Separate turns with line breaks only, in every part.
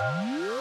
Música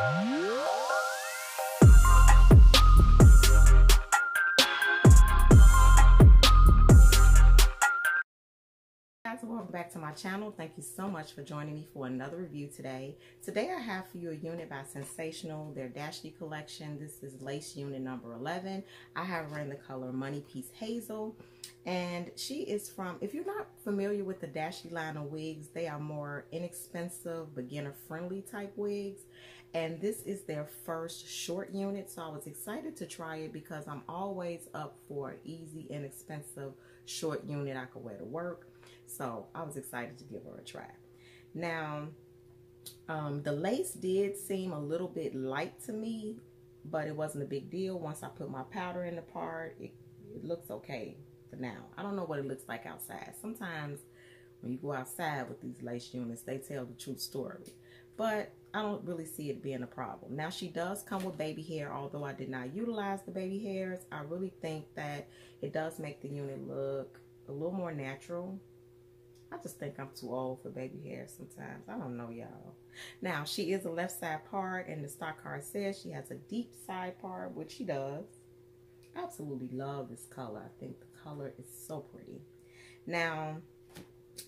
guys welcome back to my channel. Thank you so much for joining me for another review today. Today i have for you a unit by Sensationnel their dashly collection. This is lace unit number 11 i have her in the color money piece hazel and she is from if you're not familiar with the dashly line of wigs they are more inexpensive beginner friendly type wigs and this is their first short unit so i was excited to try it because i'm always up for easy inexpensive short unit i could wear to work so I was excited to give her a try. Now, um, the lace did seem a little bit light to me, but it wasn't a big deal. Once I put my powder in the part, it, it looks okay for now. I don't know what it looks like outside. Sometimes when you go outside with these lace units, they tell the true story. But I don't really see it being a problem. Now, she does come with baby hair, although I did not utilize the baby hairs. I really think that it does make the unit look a little more natural I just think I'm too old for baby hair sometimes. I don't know, y'all. Now, she is a left side part, and the stock card says she has a deep side part, which she does. Absolutely love this color. I think the color is so pretty. Now,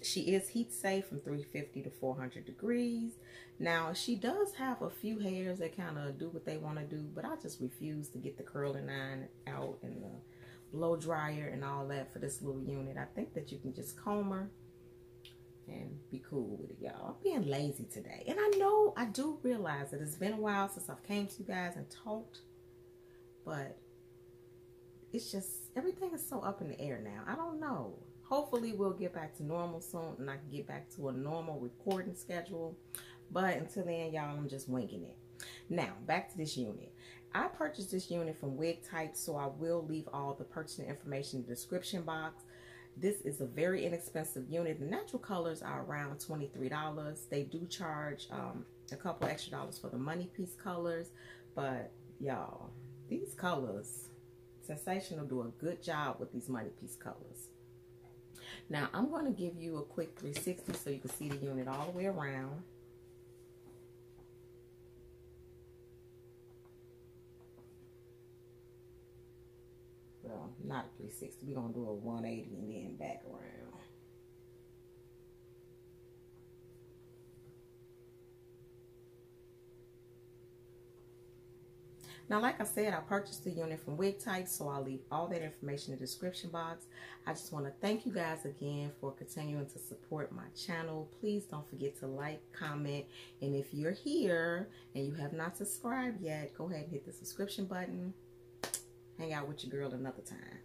she is heat safe from 350 to 400 degrees. Now, she does have a few hairs that kind of do what they want to do, but I just refuse to get the curling iron out and the blow dryer and all that for this little unit. I think that you can just comb her and be cool with it, y'all. I'm being lazy today. And I know, I do realize that it's been a while since I've came to you guys and talked. But it's just, everything is so up in the air now. I don't know. Hopefully we'll get back to normal soon and I can get back to a normal recording schedule. But until then, y'all, I'm just winging it. Now, back to this unit. I purchased this unit from Wig Type, so I will leave all the purchasing information in the description box. This is a very inexpensive unit. The natural colors are around $23. They do charge um, a couple extra dollars for the money piece colors. But y'all, these colors, Sensationnel do a good job with these money piece colors. Now, I'm going to give you a quick 360 so you can see the unit all the way around. well, not a 360. We're going to do a 180 and then back around. Now, like I said, I purchased the unit from Wig Type, so I'll leave all that information in the description box. I just want to thank you guys again for continuing to support my channel. Please don't forget to like, comment, and if you're here and you have not subscribed yet, go ahead and hit the subscription button hang out with your girl another time.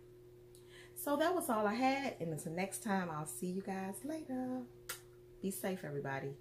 So that was all I had. And until next time, I'll see you guys later. Be safe, everybody.